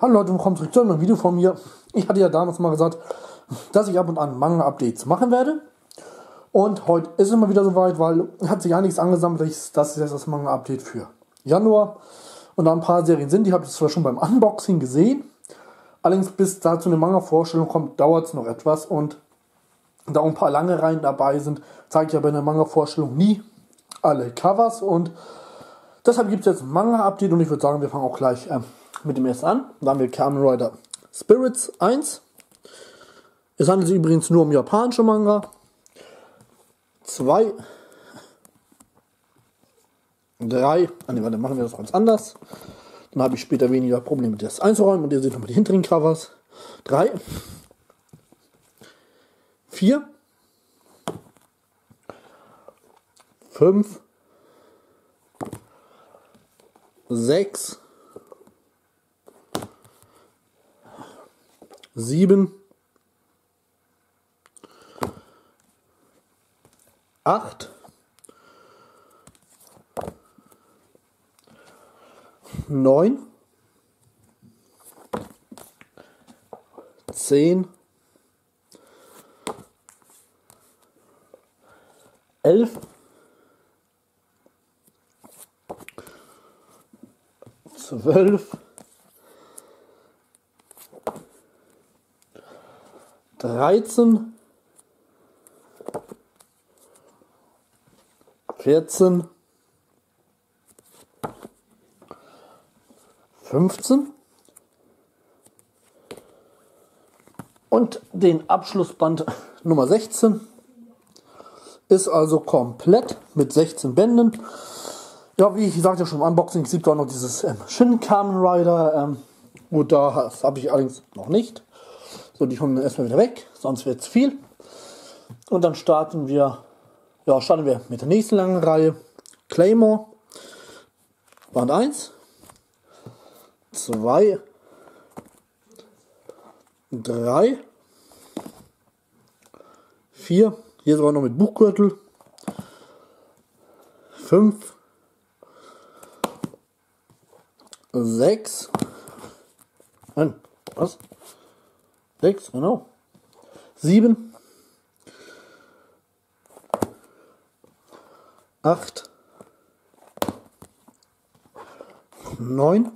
Hallo Leute, willkommen zurück zu einem Video von mir. Ich hatte ja damals mal gesagt, dass ich ab und an Manga-Updates machen werde. Und heute ist es mal wieder soweit, weil hat sich einiges angesammelt. Das ist jetzt das Manga-Update für Januar. Und da ein paar Serien sind, die habt ihr zwar schon beim Unboxing gesehen. Allerdings bis dazu eine Manga-Vorstellung kommt, dauert es noch etwas. Und da auch ein paar lange Reihen dabei sind, zeige ich ja bei einer Manga-Vorstellung nie alle Covers. Und deshalb gibt es jetzt ein Manga-Update und ich würde sagen, wir fangen auch gleich. Ähm, mit dem ersten an. Da haben wir Kamen Rider Spirits 1. Es handelt sich übrigens nur um japanische Manga. 2. 3. Ah, ne, warte, machen wir das ganz anders. Dann habe ich später weniger Probleme, das einzuräumen. Und ihr seht nochmal die hinteren Covers. 3. 4. 5. 6. sieben, acht, neun, zehn, elf, zwölf, 13, 14, 15 und den Abschlussband Nummer 16 ist also komplett mit 16 Bänden. Ja, wie ich sagte schon im Unboxing, gibt auch noch dieses ähm, Shin Kamen Rider. Ähm, gut, da habe ich allerdings noch nicht. So, die dann erstmal wieder weg, sonst wird es viel. Und dann starten wir, ja, starten wir mit der nächsten langen Reihe. Claymore, Band 1, 2, 3, 4, hier sogar noch mit Buchgürtel, 5, 6, nein, was? Sechs, genau. Sieben. Acht. Neun.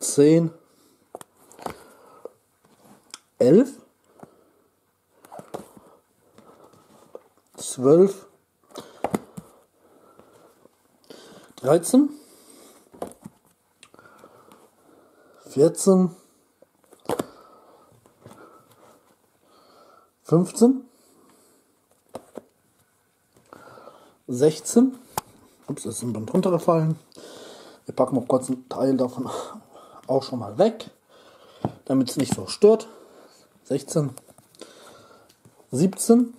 Zehn. Elf. Zwölf. Dreizehn. 14, 15, 16. Ups, ist ein Band runtergefallen. Wir packen noch kurz einen Teil davon auch schon mal weg, damit es nicht so stört. 16, 17,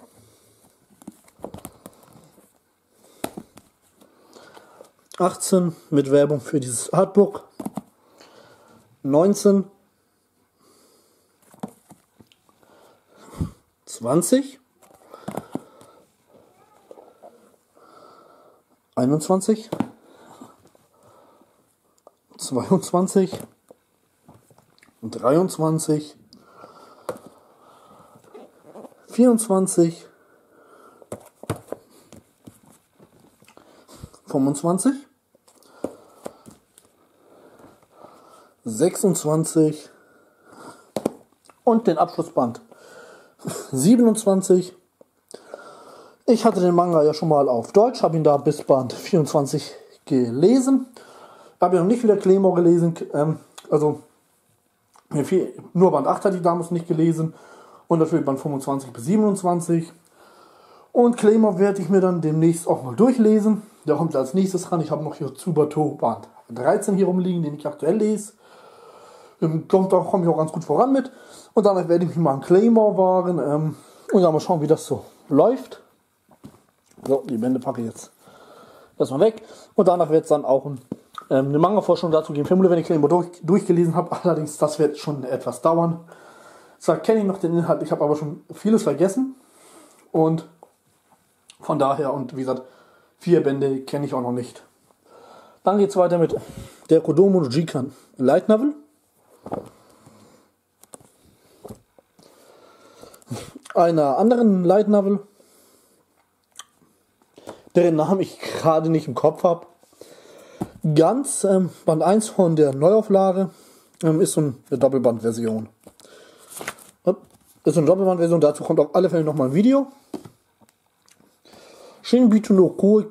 18 mit Werbung für dieses Artbook. 19, 20, 21, 22, 23, 24, 25, 26 und den Abschlussband 27. Ich hatte den Manga ja schon mal auf Deutsch, habe ihn da bis Band 24 gelesen. Habe ja noch nicht wieder Claymore gelesen, ähm, also nur Band 8 hatte ich damals nicht gelesen und dafür Band 25 bis 27. Und Claymore werde ich mir dann demnächst auch mal durchlesen. Der kommt als nächstes ran. Ich habe noch hier Zubato Band 13 hier rumliegen, den ich aktuell lese. Ähm, kommt, da komme ich auch ganz gut voran mit. Und danach werde ich mich mal an Claymore wagen ähm, und dann mal schauen, wie das so läuft. So, die Bände packe ich jetzt erstmal weg. Und danach wird es dann auch ein, ähm, eine Manga-Forschung dazu geben. Vermutlich, wenn ich Claymore durch, durchgelesen habe. Allerdings, das wird schon etwas dauern. Zwar kenne ich noch den Inhalt, ich habe aber schon vieles vergessen. Und von daher, und wie gesagt, vier Bände kenne ich auch noch nicht. Dann geht es weiter mit der Kodomo Jikan Light Novel. Einer anderen Light Novel, deren Namen ich gerade nicht im Kopf habe. Ganz ähm, Band 1 von der Neuauflage ähm, ist so eine Doppelbandversion. Ist so eine Doppelbandversion, dazu kommt auf alle Fälle nochmal ein Video. Shinbitu no Koe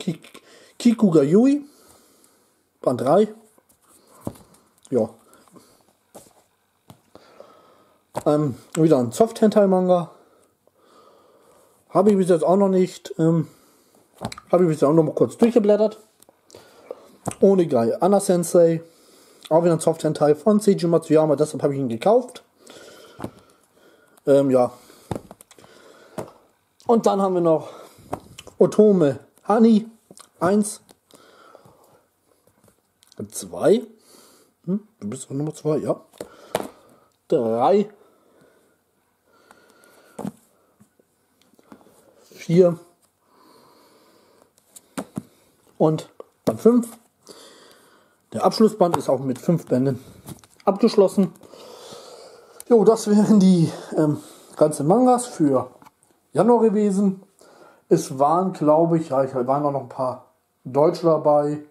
Kikuga Yui, Band 3. Ja. Ähm, wieder ein Soft Hentai Manga. Habe ich bis jetzt auch noch nicht. Ähm, Habe ich bis jetzt auch noch mal kurz durchgeblättert. Ohne Guy. Anna Sensei. Auch wieder ein Soft Hentai von Seiji Matsuyama. Deshalb habe ich ihn gekauft. Ähm, ja. Und dann haben wir noch Otome Honey 1. 2. Hm, du bist auch Nummer 2, ja. 3. 4 und Band 5. Der Abschlussband ist auch mit 5 Bänden abgeschlossen. Jo, das wären die ähm, ganzen Mangas für Januar gewesen. Es waren, glaube ich, ja, es waren auch noch ein paar Deutsche dabei.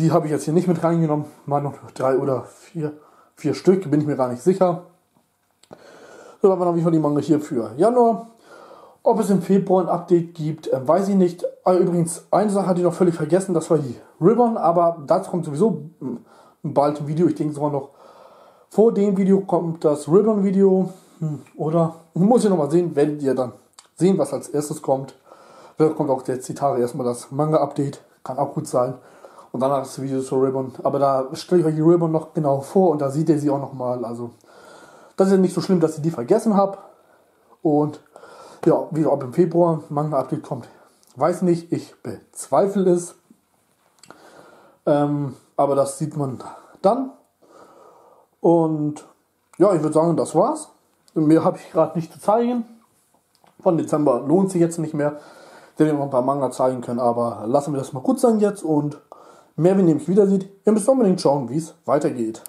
Die habe ich jetzt hier nicht mit reingenommen. Waren noch drei oder vier, vier Stück, bin ich mir gar nicht sicher. So, dann waren auf jeden Fall die Manga hier für Januar. Ob es im Februar ein Update gibt, äh, weiß ich nicht. Ah, übrigens, eine Sache hatte ich noch völlig vergessen, das war die Ribbon, aber dazu kommt sowieso hm, bald ein Video. Ich denke sogar noch vor dem Video kommt das Ribbon-Video. Hm, oder muss ich nochmal sehen, werdet ihr dann sehen, was als erstes kommt. Da kommt auch der Zitate erstmal das Manga-Update, kann auch gut sein. Und danach das Video zur Ribbon. Aber da stelle ich euch die Ribbon noch genau vor und da seht ihr sie auch nochmal. Also, das ist ja nicht so schlimm, dass ich die vergessen habe. Und ja, wie ob im Februar Manga-Update kommt, weiß nicht. Ich bezweifle es. Ähm, aber das sieht man dann. Und ja, ich würde sagen, das war's. Mehr habe ich gerade nicht zu zeigen. Von Dezember lohnt sich jetzt nicht mehr. Ich hätte noch ein paar Manga zeigen können, aber lassen wir das mal gut sein jetzt und mehr, wenn ihr mich wieder sieht, ihr müsst unbedingt schauen, wie es weitergeht.